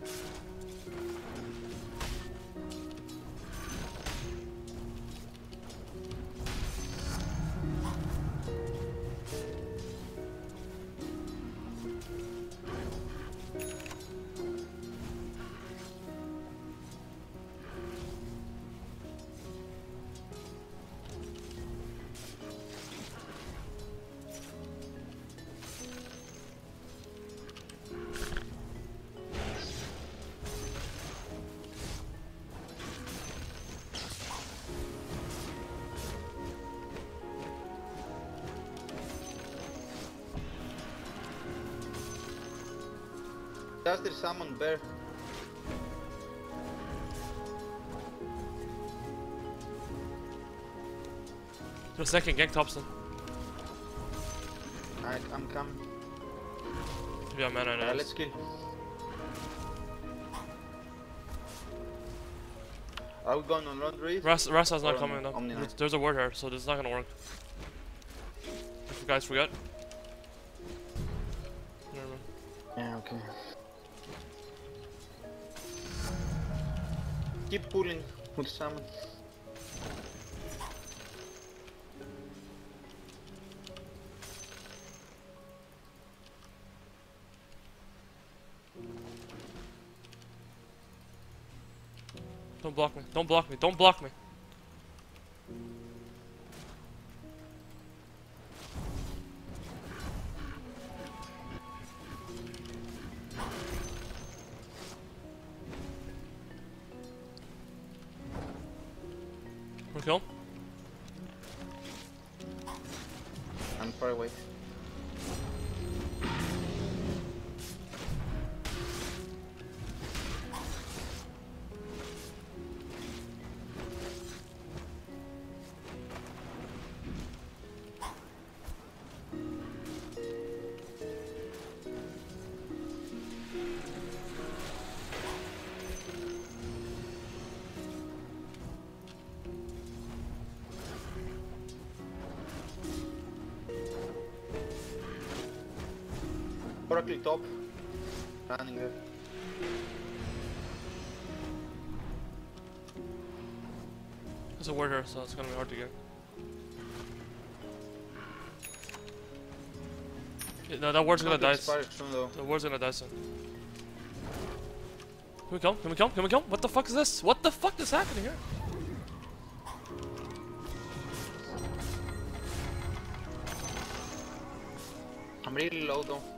you Does there summon bear? A second gank Thompson. Alright, I'm coming. Yeah, man, I know. Uh, let's kill. Are we going on round raid? Ras Rasa's not coming up. There's, there's a word here, so this is not gonna work. If you guys forget. Yeah, okay. Keep pulling with summon. Don't block me. Don't block me. Don't block me. Oracle top. Running there. There's a word here, so it's gonna be hard to get. No, that word's gonna die. The word's gonna die soon. Can we come? Can we come? Can we come? What the fuck is this? What the fuck is happening here? I'm really low though.